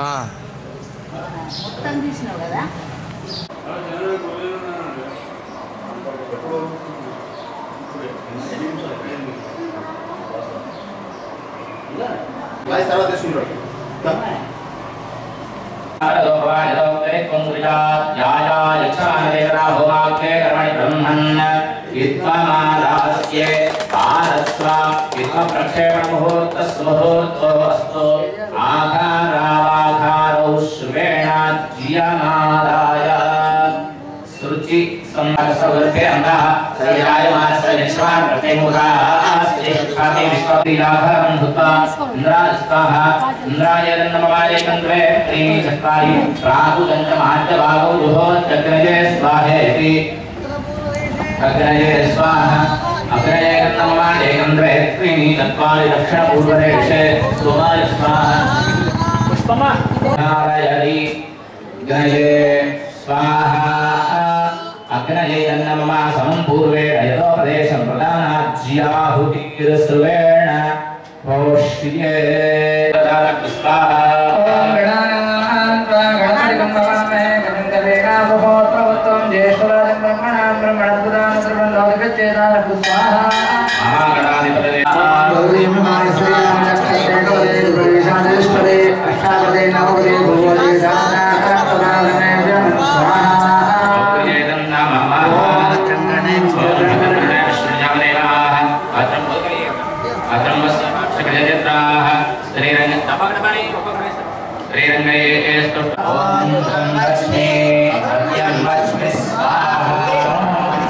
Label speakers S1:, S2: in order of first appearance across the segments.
S1: ఆ.
S2: మొత్తం తీసినావు కదా
S3: తర్వాత తీసుకుంటాడు
S4: శుచి नारायणी। गजे स्वाहा। చత్వారి దక్షిణ పూర్వదేశే సోమాయ సమం ప్రధానాజ్యాహుతిర్స్రువేణ ఓష్యే స్వాహ శ్రీరంగయే స్తు ఓం తం లక్ష్మీ సత్యం లక్ష్మీ స్వాహా Lakshmi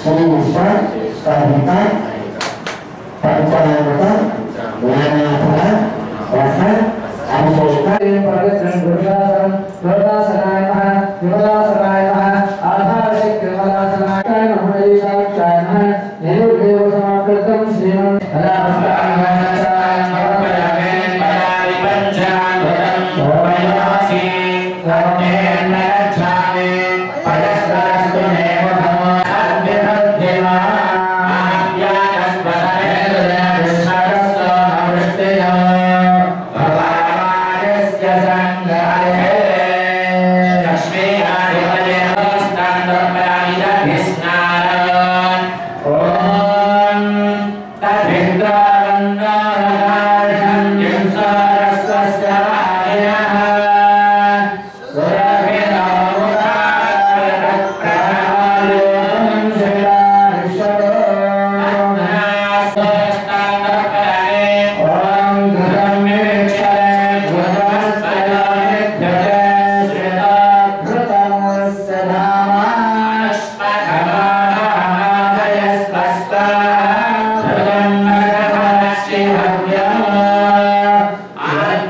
S5: Sri Musa, Tahita, Pancana Muka, Wiyana Muka, Rasa, Amsolika. Pada dan berdasarkan,
S1: berdasarkan, berdasarkan,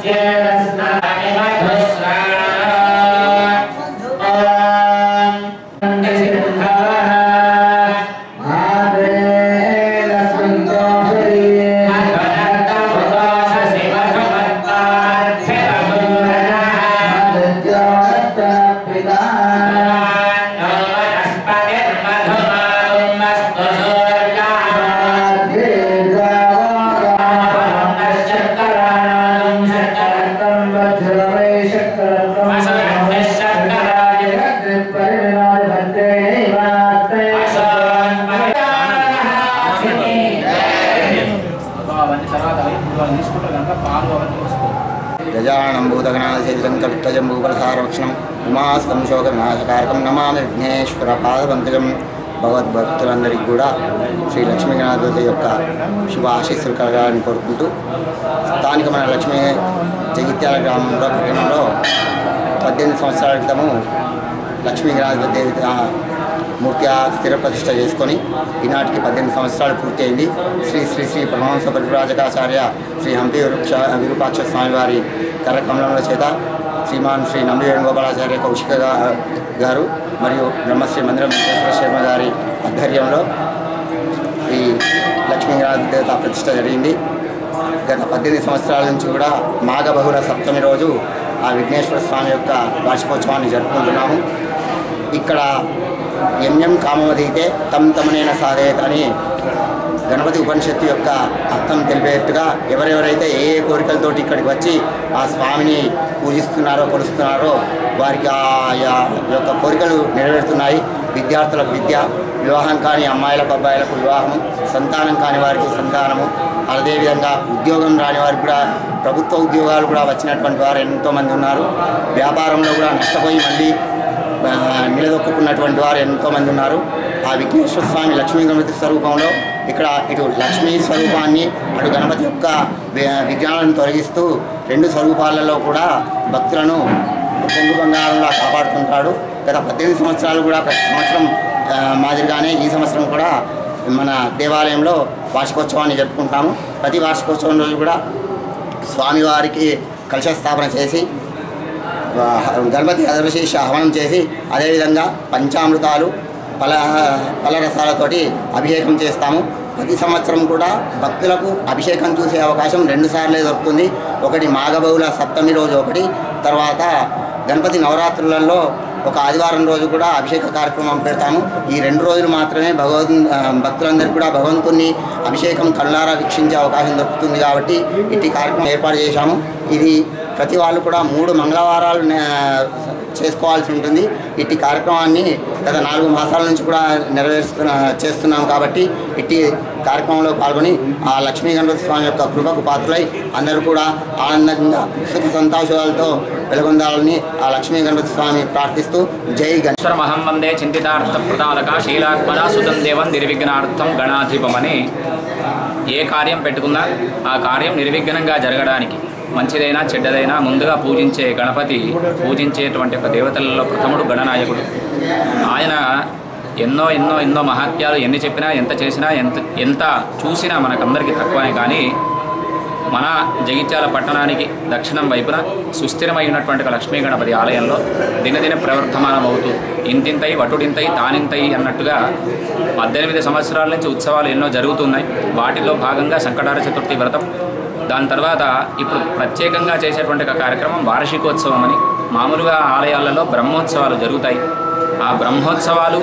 S1: Yeah. ఉమాస్తం శోక వినాశకారకం నమామి విఘ్నేశ్వర పాదపంకజం భగవద్భక్తులందరికీ కూడా శ్రీ లక్ష్మీనాథ యొక్క శుభ ఆశీస్సులు కలగాలని కోరుకుంటూ స్థానికమైన లక్ష్మీ జగిత్యాల గ్రామంలో పట్టణంలో పద్దెనిమిది సంవత్సరాల క్రితము లక్ష్మీ గణాధిపతి మూర్తి స్థిర ప్రతిష్ట చేసుకొని ఈనాటికి పద్దెనిమిది సంవత్సరాలు పూర్తయింది. శ్రీ శ్రీ శ్రీ పరమహంస పరివ్రాజకాచార్య శ్రీ హంపి విరూక్ష విరూపాక్ష స్వామి వారి కర్రకమలంలో చేత శ్రీమాన్ శ్రీ నంబి వేణుగోపాలాచార్య కౌశిక గారు మరియు బ్రహ్మశ్రీ మందిరం వెంకటేశ్వర శర్మ గారి ఆధ్వర్యంలో ఈ లక్ష్మీనాథ దేవత ప్రతిష్ట జరిగింది. గత పద్దెనిమిది సంవత్సరాల నుంచి కూడా మాఘ బహుళ సప్తమి రోజు ఆ విఘ్నేశ్వర స్వామి యొక్క వార్షికోత్సవాన్ని జరుపుకుంటున్నాము. ఇక్కడ ఎంఎం కామవదీతే తమ్ తమనైన సాధేత అని గణపతి ఉపనిషత్తు యొక్క అర్థం తెలిపేట్టుగా ఎవరెవరైతే ఏ ఏ కోరికలతోటి ఇక్కడికి వచ్చి ఆ స్వామిని పూజిస్తున్నారో కొలుస్తున్నారో వారికి ఆ యా- యొక్క కోరికలు నెరవేరుతున్నాయి. విద్యార్థులకు విద్య వివాహం కాని అమ్మాయిలకు అబ్బాయిలకు వివాహము సంతానం కాని వారికి సంతానము. అదేవిధంగా ఉద్యోగం రాని వారికి కూడా ప్రభుత్వ ఉద్యోగాలు కూడా వచ్చినటువంటి వారు ఎంతోమంది ఉన్నారు. వ్యాపారంలో కూడా నష్టపోయి మళ్ళీ ఆ, నిలదొక్కున్నటువంటి వారు ఎంతోమంది ఉన్నారు. ఆ విఘ్నేశ్వర స్వామి లక్ష్మీ గణపతి స్వరూపంలో ఇక్కడ ఇటు లక్ష్మీ స్వరూపాన్ని అటు గణపతి యొక్క వి- తొలగిస్తూ రెండు స్వరూపాలలో కూడా భక్తులను పొంగు బంగారంలా కాపాడుతుంటాడు. గత పద్దెనిమిది సంవత్సరాలు కూడా ప్రతి సంవత్సరం మాదిరిగానే ఈ సంవత్సరం కూడా మన దేవాలయంలో వార్షికోత్సవాన్ని జరుపుకుంటాము. ప్రతి వార్షికోత్సవం రోజు కూడా స్వామివారికి కలశస్థాపన చేసి గణపతి అదర్శేష హవనం చేసి అదేవిధంగా పంచామృతాలు పల ఫలరసాలతోటి అభిషేకం చేస్తాము. ప్రతి సంవత్సరం కూడా భక్తులకు అభిషేకం చూసే అవకాశం రెండు సార్లే దొరుకుతుంది. ఒకటి మాఘబహుళ సప్తమి రోజు ఒకటి తర్వాత గణపతి నవరాత్రులలో ఒక ఆదివారం రోజు కూడా అభిషేక కార్యక్రమం పెడతాము. ఈ రెండు రోజులు మాత్రమే భగవద్ భక్తులందరికీ కూడా భగవంతుని అభిషేకం కళ్ళారా వీక్షించే అవకాశం దొరుకుతుంది కాబట్టి ఇట్టి కార్యక్రమం ఏర్పాటు చేశాము. ఇది ప్రతి వాళ్ళు కూడా మూడు మంగళవారాలు చేసుకోవాల్సి ఉంటుంది. ఇట్టి కార్యక్రమాన్ని గత నాలుగు మాసాల నుంచి కూడా నెరవేరుస్తున్న చేస్తున్నాం కాబట్టి ఇట్టి కార్యక్రమంలో పాల్గొని ఆ లక్ష్మీ గణపతి స్వామి యొక్క కృపకు పాత్రలై అందరూ కూడా ఆనందంగా సుఖ సంతోషాలతో వెలుగొందాలని ఆ లక్ష్మీ గణపతి స్వామి ప్రార్థిస్తూ జై గణేశ్వర
S3: మహమ్మందే వందే చింతితార్థ ప్రతాలక శీలాత్మన సుతం దేవం నిర్విఘ్నార్థం గణాధిపమని. ఏ కార్యం పెట్టుకున్నా ఆ కార్యం నిర్విఘ్నంగా జరగడానికి. మంచిదైనా చెడ్డదైనా ముందుగా పూజించే గణపతి పూజించేటువంటి ఒక దేవతలలో ప్రథముడు గణనాయకుడు. ఆయన ఎన్నో ఎన్నో ఎన్నో మహాత్యాలు ఎన్ని చెప్పినా ఎంత చేసినా ఎంత ఎంత చూసినా మనకందరికీ తక్కువనే కానీ మన జగిత్యాల పట్టణానికి దక్షిణం వైపున సుస్థిరమైనటువంటి లక్ష్మీ గణపతి ఆలయంలో దినదిన ప్రవర్ధమానమవుతూ ఇంతింతై వటుడింతై తానింతై అన్నట్టుగా పద్దెనిమిది సంవత్సరాల నుంచి ఉత్సవాలు ఎన్నో జరుగుతున్నాయి. వాటిలో భాగంగా సంకటార చతుర్థి వ్రతం దాని తర్వాత ఇప్పుడు ప్రత్యేకంగా చేసేటువంటి ఒక కార్యక్రమం వార్షికోత్సవం అని మామూలుగా ఆలయాలలో బ్రహ్మోత్సవాలు జరుగుతాయి. ఆ బ్రహ్మోత్సవాలు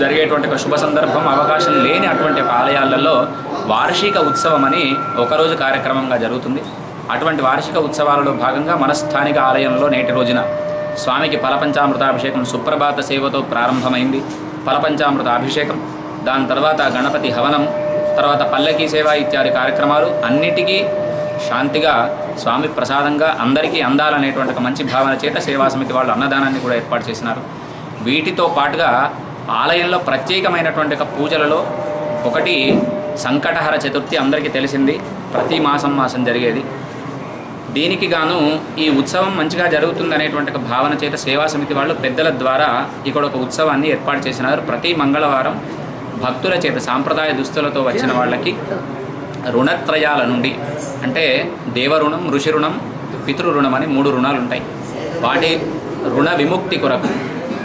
S3: జరిగేటువంటి ఒక శుభ సందర్భం అవకాశం లేని అటువంటి ఒక ఆలయాలలో వార్షిక ఉత్సవం అని ఒకరోజు కార్యక్రమంగా జరుగుతుంది. అటువంటి వార్షిక ఉత్సవాలలో భాగంగా మన స్థానిక ఆలయంలో నేటి రోజున స్వామికి ఫలపంచామృతాభిషేకం సుప్రభాత సేవతో ప్రారంభమైంది. ఫలపంచామృత అభిషేకం దాని తర్వాత గణపతి హవనం తర్వాత పల్లకీ సేవ ఇత్యాది కార్యక్రమాలు అన్నిటికీ శాంతిగా స్వామి ప్రసాదంగా అందరికీ అందాలనేటువంటి ఒక మంచి భావన చేత సేవా సమితి వాళ్ళు అన్నదానాన్ని కూడా ఏర్పాటు చేసినారు. వీటితో పాటుగా ఆలయంలో ప్రత్యేకమైనటువంటి ఒక పూజలలో ఒకటి సంకటహర చతుర్థి అందరికీ తెలిసింది. ప్రతి మాసం మాసం జరిగేది. దీనికి గాను ఈ ఉత్సవం మంచిగా జరుగుతుంది అనేటువంటి ఒక భావన చేత సేవా సమితి వాళ్ళు పెద్దల ద్వారా ఇక్కడ ఒక ఉత్సవాన్ని ఏర్పాటు చేసినారు. ప్రతి మంగళవారం భక్తుల చేత సాంప్రదాయ దుస్తులతో వచ్చిన వాళ్ళకి రుణత్రయాల నుండి అంటే దేవరుణం ఋషి రుణం పితృరుణం అని మూడు రుణాలు ఉంటాయి వాటి రుణ విముక్తి కొరకు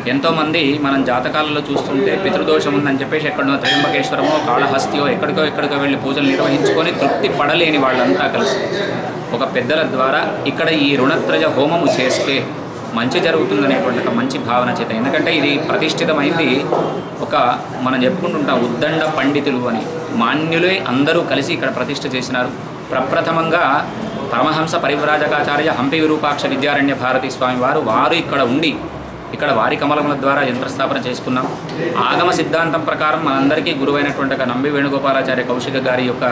S3: ఎంతోమంది మనం జాతకాలలో చూస్తుంటే పితృదోషం ఉందని చెప్పేసి ఎక్కడో త్రయంబకేశ్వరమో కాళహస్తియో ఎక్కడికో ఎక్కడికో వెళ్ళి పూజలు నిర్వహించుకొని తృప్తి పడలేని వాళ్ళంతా కలిసి ఒక పెద్దల ద్వారా ఇక్కడ ఈ రుణత్రయ హోమము చేస్తే మంచి జరుగుతుందనేటువంటి ఒక మంచి భావన చేత. ఎందుకంటే ఇది ప్రతిష్ఠితమైంది ఒక మనం చెప్పుకుంటుంటాం ఉద్దండ పండితులు అని. మాన్యులే అందరూ కలిసి ఇక్కడ ప్రతిష్ఠ చేసినారు. ప్రప్రథమంగా పరమహంస పరివ్రాజకాచార్య హంపి విరూపాక్ష విద్యారణ్య భారతీ స్వామి వారు వారు ఇక్కడ ఉండి ఇక్కడ వారి కమలముల ద్వారా యంత్రస్థాపన చేసుకున్నాం. ఆగమ సిద్ధాంతం ప్రకారం మనందరికీ గురువైనటువంటి నంబి వేణుగోపాలాచార్య కౌశిక గారి యొక్క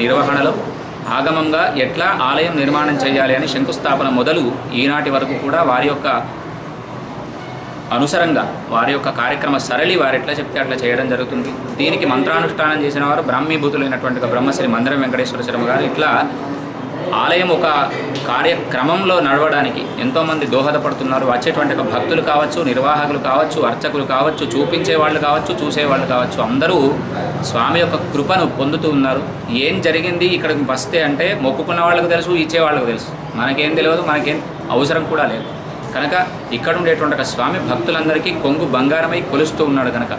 S3: నిర్వహణలో ఆగమంగా ఎట్లా ఆలయం నిర్మాణం చేయాలి అని శంకుస్థాపన మొదలు ఈనాటి వరకు కూడా వారి యొక్క అనుసరంగా వారి యొక్క కార్యక్రమ సరళి వారు ఎట్లా చెప్తే అట్లా చేయడం జరుగుతుంది. దీనికి మంత్రానుష్ఠానం చేసిన వారు బ్రాహ్మీభూతులైనటువంటి బ్రహ్మశ్రీ మందిరం వెంకటేశ్వర శర్మ గారు ఇట్లా ఆలయం ఒక కార్యక్రమంలో నడవడానికి ఎంతోమంది దోహదపడుతున్నారు. వచ్చేటువంటి భక్తులు కావచ్చు నిర్వాహకులు కావచ్చు అర్చకులు కావచ్చు చూపించే వాళ్ళు కావచ్చు చూసేవాళ్ళు కావచ్చు అందరూ స్వామి యొక్క కృపను పొందుతూ ఉన్నారు. ఏం జరిగింది ఇక్కడికి వస్తే అంటే మొక్కుకున్న వాళ్ళకు తెలుసు ఇచ్చే వాళ్ళకు తెలుసు. మనకేం తెలియదు మనకేం అవసరం కూడా లేదు. కనుక ఇక్కడ ఉండేటువంటి స్వామి భక్తులందరికీ కొంగు బంగారమై కొలుస్తూ ఉన్నాడు కనుక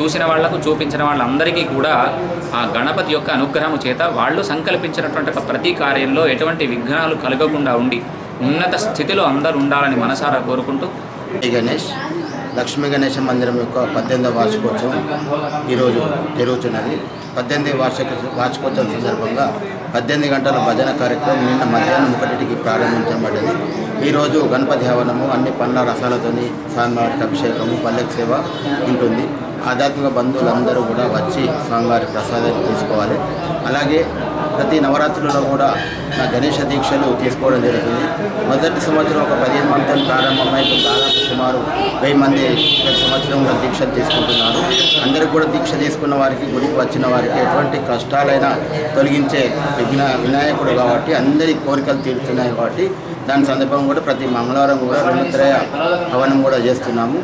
S3: చూసిన వాళ్ళకు చూపించిన వాళ్ళందరికీ కూడా ఆ గణపతి యొక్క అనుగ్రహము చేత వాళ్ళు సంకల్పించినటువంటి ప్రతి కార్యంలో ఎటువంటి విఘ్నాలు కలగకుండా ఉండి ఉన్నత స్థితిలో అందరూ ఉండాలని మనసారా కోరుకుంటూ.
S6: గణేష్. లక్ష్మీ గణేష మందిరం యొక్క పద్దెనిమిదవ వార్షికోత్సవం ఈరోజు జరుగుతున్నది. పద్దెనిమిది వార్షిక వార్షికోత్సవం సందర్భంగా పద్దెనిమిది గంటల భజన కార్యక్రమం నిన్న మధ్యాహ్నం ఒకటికి ప్రారంభించబడింది. ఈరోజు గణపతి హవనము అన్ని పండ్ల రసాలతోని స్వామివారికి అభిషేకము పల్లెకి సేవ ఉంటుంది. ఆధ్యాత్మిక బంధువులందరూ కూడా వచ్చి స్వామివారి ప్రసాదాన్ని తీసుకోవాలి. అలాగే ప్రతి నవరాత్రులలో కూడా నా గణేష దీక్షలు తీసుకోవడం జరుగుతుంది. మొదటి సంవత్సరం ఒక పదిహేను మందితో ప్రారంభమై దాదాపు సుమారు వెయ్యి మంది ప్రతి సంవత్సరం కూడా దీక్షలు తీసుకుంటున్నారు. అందరికీ కూడా దీక్ష తీసుకున్న వారికి గుడికి వచ్చిన వారికి ఎటువంటి కష్టాలైనా తొలగించే విఘ్న వినాయకుడు కాబట్టి అందరి కోరికలు తీరుతున్నాయి కాబట్టి దాని సందర్భంగా కూడా ప్రతి మంగళవారం కూడా రుణత్రయ హవనం కూడా చేస్తున్నాము.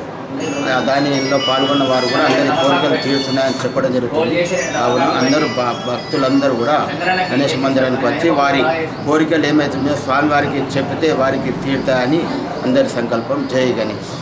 S6: దానిలో పాల్గొన్న వారు కూడా అందరి కోరికలు తీరుతున్నాయని చెప్పడం జరుగుతుంది. కావున అందరూ భక్తులందరూ కూడా గణేష మందిరానికి వచ్చి వారి కోరికలు ఏమైతున్నాయో స్వామివారికి చెప్తే వారికి తీరుతాయని అందరి సంకల్పం. జై గణేష్.